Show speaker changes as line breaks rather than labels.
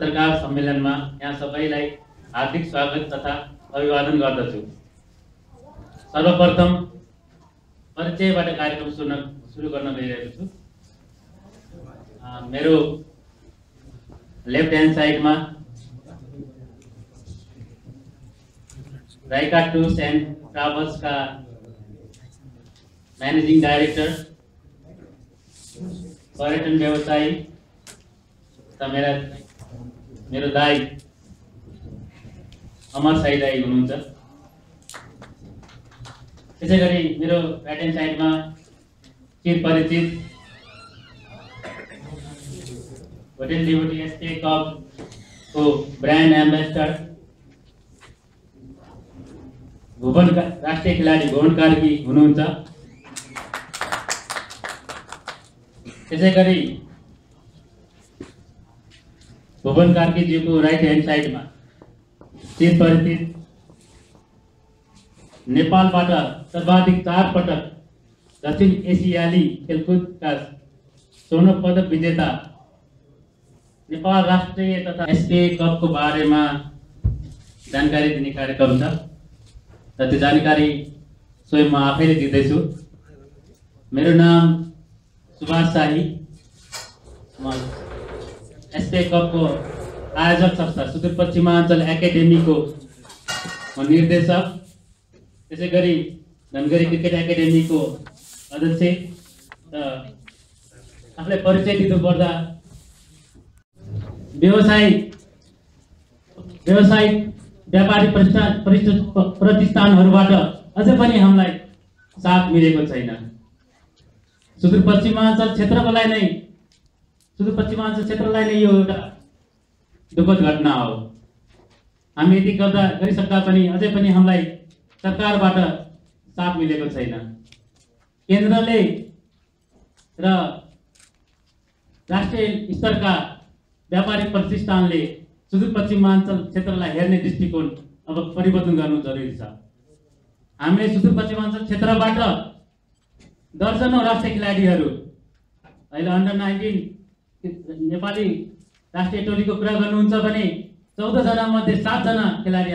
पत्रकार सम्मेलनमा यहाँ सबैलाई हार्दिक स्वागत तथा अभिवादन गर्दछु। सर्वप्रथम परिचयबाट कार्यक्रम सुन्न सुरु गर्न गइरहेको छु। मेरो लेफ्ट ह्यान्ड साइडमा राइका टुर्स एन्ड ट्राभल्सका म्यानेजिङ डाइरेक्टर पर्यटन व्यवसायी तथा मेरा मेरो दाई अमर साई दाई हुनुहुन्छ। त्यसै गरी मेरो राइट ह्यान्ड साइडमा चिर परिचित होटेल डिभोटी एसके कपको ब्रान्ड एम्बेसडर भुवन राष्ट्रिय खेलाडी भुवन कार्की हुनुहुन्छ। त्यसै गरी भुवन कार्कीज्यूको राइट ह्यान्ड साइडमा चिर परिचित नेपालबाट सर्वाधिक चार पटक दक्षिण एसियाली खेलकुदका स्वर्ण पदक विजेता नेपाल राष्ट्रिय तथा एसके कपको बारेमा जानकारी दिने कार्यक्रम छ। र त्यो जानकारी स्वयं म आफैले दिँदैछु। मेरो नाम सुभाष शाही। एसके कपको आयोजक संस्था सुदूरपश्चिमाञ्चल एकाडेमीको निर्देशक। त्यसै गरी धनगढी क्रिकेट एकाडेमीको अध्यक्ष र आफूलाई परिचय दिनुपर्दा व्यवसायिक व्यावसायिक व्यापारी प्रतिष्ठान प्रतिष्ठ- प्रतिष्ठानहरूबाट अझै पनि हामीलाई साथ मिलेको छैन। सुदूरपश्चिमाञ्चल क्षेत्रकोलाई नै सुदूरपश्चिमाञ्चल क्षेत्रलाई नै यो एउटा दुःखद घटना हो। हामी यति गर्दा गरिसक्दा पनि अझै पनि हामीलाई सरकारबाट साथ मिलेको छैन। केन्द्रले र राष्ट्रिय स्तरका व्यापारिक प्रतिष्ठानले सुदूरपश्चिमाञ्चल क्षेत्रलाई हेर्ने दृष्टिकोण अब परिवर्तन गर्नु जरुरी छ। हामीले सुदूरपश्चिमाञ्चल क्षेत्रबाट दर्जनौँ राष्ट्रिय खेलाडीहरू अहिले अन्डर नाइन्टिन नेपाली राष्ट्रिय टोलीको कुरा गर्नुहुन्छ भने चौधजना मध्ये सातजना खेलाडी